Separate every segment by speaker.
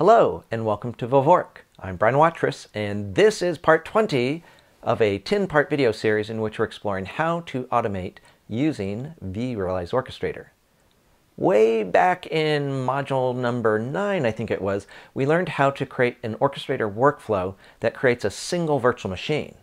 Speaker 1: Hello and welcome to VVork. I'm Brian Watrous and this is part 20 of a 10-part video series in which we're exploring how to automate using vRealize Orchestrator. Way back in module number 9, I think it was, we learned how to create an orchestrator workflow that creates a single virtual machine.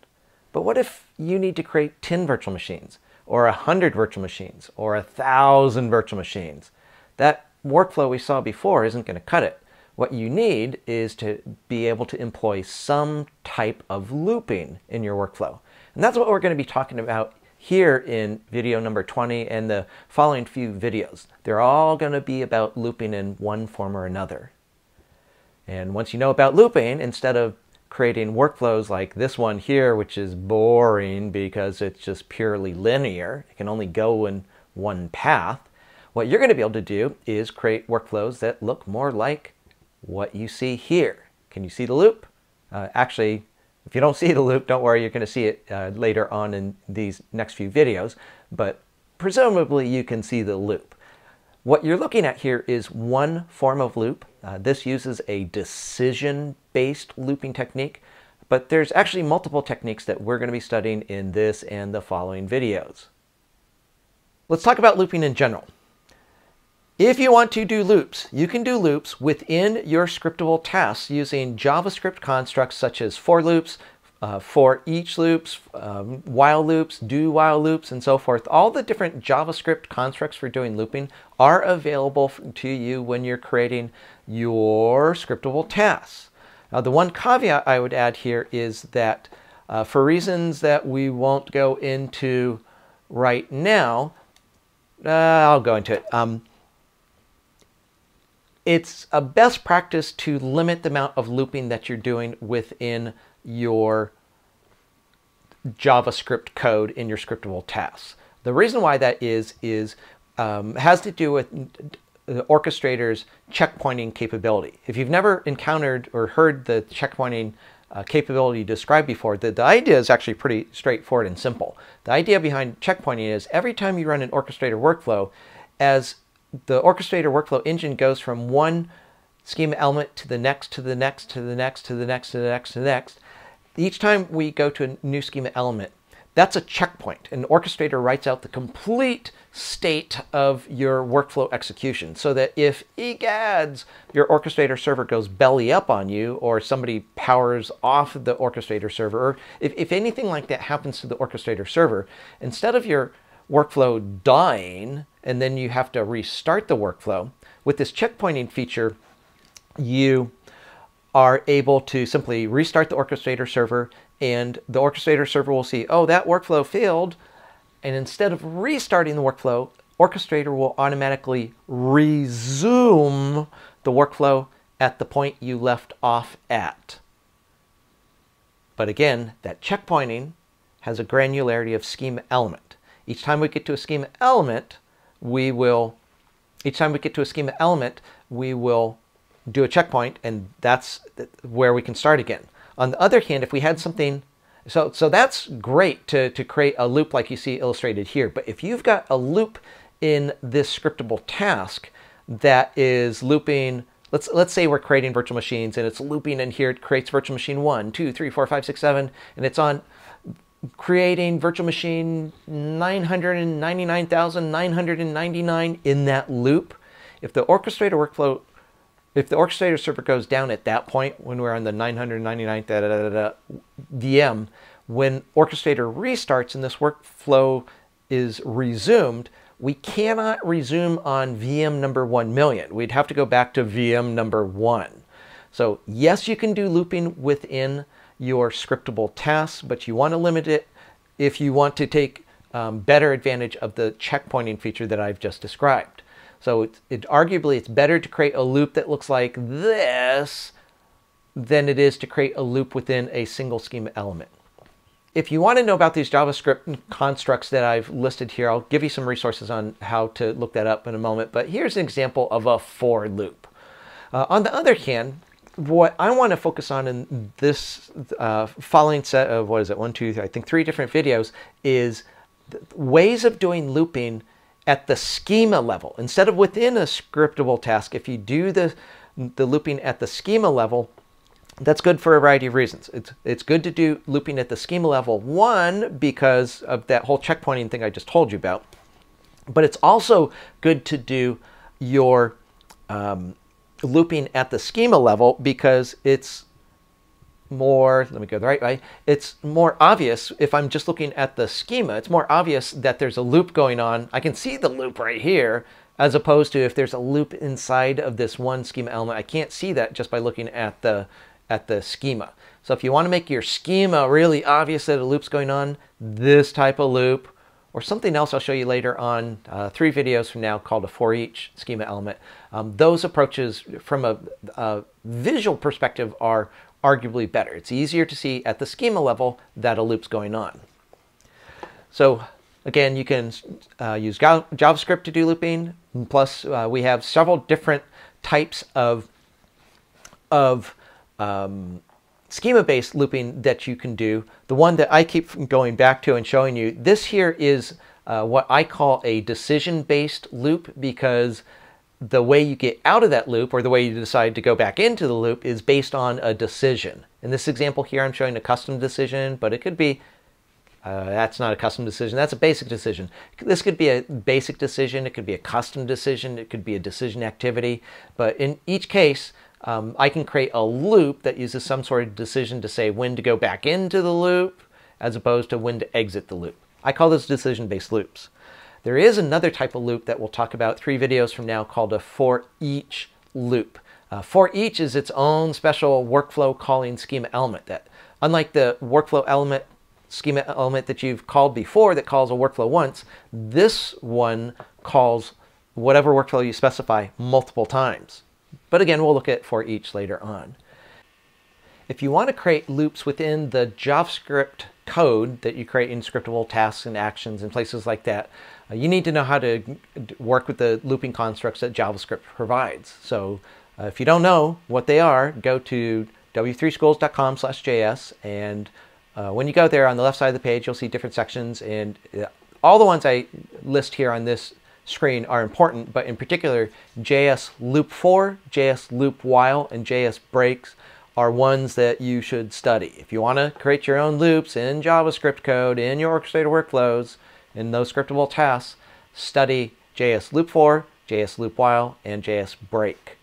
Speaker 1: But what if you need to create 10 virtual machines, or 100 virtual machines, or 1,000 virtual machines? That workflow we saw before isn't going to cut it. What you need is to be able to employ some type of looping in your workflow. And that's what we're going to be talking about here in video number 20 and the following few videos. They're all going to be about looping in one form or another. And once you know about looping, instead of creating workflows like this one here, which is boring because it's just purely linear, it can only go in one path, what you're going to be able to do is create workflows that look more like what you see here. Can you see the loop? Uh, actually, if you don't see the loop, don't worry, you're going to see it uh, later on in these next few videos, but presumably you can see the loop. What you're looking at here is one form of loop. Uh, this uses a decision-based looping technique, but there's actually multiple techniques that we're going to be studying in this and the following videos. Let's talk about looping in general. If you want to do loops, you can do loops within your scriptable tasks using JavaScript constructs such as for loops, uh, for each loops, um, while loops, do while loops, and so forth. All the different JavaScript constructs for doing looping are available to you when you're creating your scriptable tasks. Now, the one caveat I would add here is that uh, for reasons that we won't go into right now, uh, I'll go into it. Um, it's a best practice to limit the amount of looping that you're doing within your JavaScript code in your scriptable tasks. The reason why that is, is um, has to do with the orchestrator's checkpointing capability. If you've never encountered or heard the checkpointing uh, capability described before, the, the idea is actually pretty straightforward and simple. The idea behind checkpointing is every time you run an orchestrator workflow, as the orchestrator workflow engine goes from one schema element to the next, to the next, to the next, to the next, to the next, to the next. Each time we go to a new schema element, that's a checkpoint. An orchestrator writes out the complete state of your workflow execution so that if egads your orchestrator server goes belly up on you or somebody powers off the orchestrator server or if, if anything like that happens to the orchestrator server instead of your workflow dying and then you have to restart the workflow. With this checkpointing feature, you are able to simply restart the orchestrator server and the orchestrator server will see, oh, that workflow failed. And instead of restarting the workflow, orchestrator will automatically resume the workflow at the point you left off at. But again, that checkpointing has a granularity of schema element. Each time we get to a schema element, we will, each time we get to a schema element, we will do a checkpoint and that's where we can start again. On the other hand, if we had something, so, so that's great to, to create a loop like you see illustrated here. But if you've got a loop in this scriptable task that is looping, let's, let's say we're creating virtual machines and it's looping in here, it creates virtual machine one, two, three, four, five, six, seven, and it's on creating virtual machine 999,999 in that loop. If the orchestrator workflow, if the orchestrator server goes down at that point when we're on the 999 da, da, da, da, VM, when orchestrator restarts and this workflow is resumed, we cannot resume on VM number 1 million. We'd have to go back to VM number 1. So yes, you can do looping within your scriptable tasks, but you want to limit it if you want to take um, better advantage of the checkpointing feature that I've just described. So it, it, arguably it's better to create a loop that looks like this than it is to create a loop within a single schema element. If you want to know about these JavaScript constructs that I've listed here, I'll give you some resources on how to look that up in a moment. But here's an example of a for loop. Uh, on the other hand, what I want to focus on in this uh, following set of, what is it, one, two, three, I think three different videos, is ways of doing looping at the schema level. Instead of within a scriptable task, if you do the the looping at the schema level, that's good for a variety of reasons. It's, it's good to do looping at the schema level, one, because of that whole checkpointing thing I just told you about. But it's also good to do your um, looping at the schema level because it's more, let me go the right way, it's more obvious if I'm just looking at the schema, it's more obvious that there's a loop going on. I can see the loop right here, as opposed to if there's a loop inside of this one schema element, I can't see that just by looking at the, at the schema. So if you want to make your schema really obvious that a loop's going on, this type of loop, or something else I'll show you later on uh, three videos from now called a for each schema element. Um, those approaches from a, a, visual perspective are arguably better. It's easier to see at the schema level that a loop's going on. So again, you can uh, use JavaScript to do looping. Plus, uh, we have several different types of, of um, schema-based looping that you can do. The one that I keep going back to and showing you, this here is uh, what I call a decision-based loop because the way you get out of that loop or the way you decide to go back into the loop is based on a decision. In this example here, I'm showing a custom decision, but it could be, uh, that's not a custom decision, that's a basic decision. This could be a basic decision, it could be a custom decision, it could be a decision activity, but in each case, um, I can create a loop that uses some sort of decision to say when to go back into the loop as opposed to when to exit the loop. I call those decision-based loops. There is another type of loop that we'll talk about three videos from now called a for each loop. Uh, for each is its own special workflow calling schema element that unlike the workflow element schema element that you've called before that calls a workflow once, this one calls whatever workflow you specify multiple times. But again, we'll look at for each later on. If you want to create loops within the JavaScript code that you create in scriptable tasks and actions and places like that, uh, you need to know how to work with the looping constructs that JavaScript provides. So uh, if you don't know what they are, go to w3schools.com slash js and uh, when you go there on the left side of the page, you'll see different sections and uh, all the ones I list here on this screen are important, but in particular, JS loop for, JS loop while, and JS breaks are ones that you should study. If you want to create your own loops in JavaScript code, in your orchestrator workflows, in those scriptable tasks, study JS loop for, JS loop while, and JS break.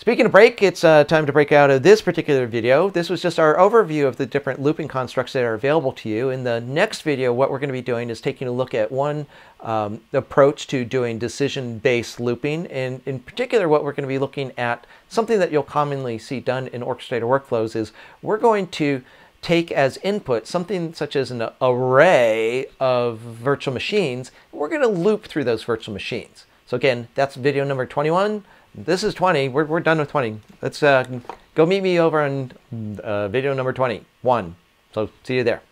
Speaker 1: Speaking of break, it's uh, time to break out of this particular video. This was just our overview of the different looping constructs that are available to you. In the next video, what we're going to be doing is taking a look at one um, approach to doing decision-based looping. And in particular, what we're going to be looking at, something that you'll commonly see done in orchestrator workflows is we're going to take as input something such as an array of virtual machines. We're going to loop through those virtual machines. So again, that's video number 21. This is 20. We're, we're done with 20. Let's uh, go meet me over on uh, video number 21. So see you there.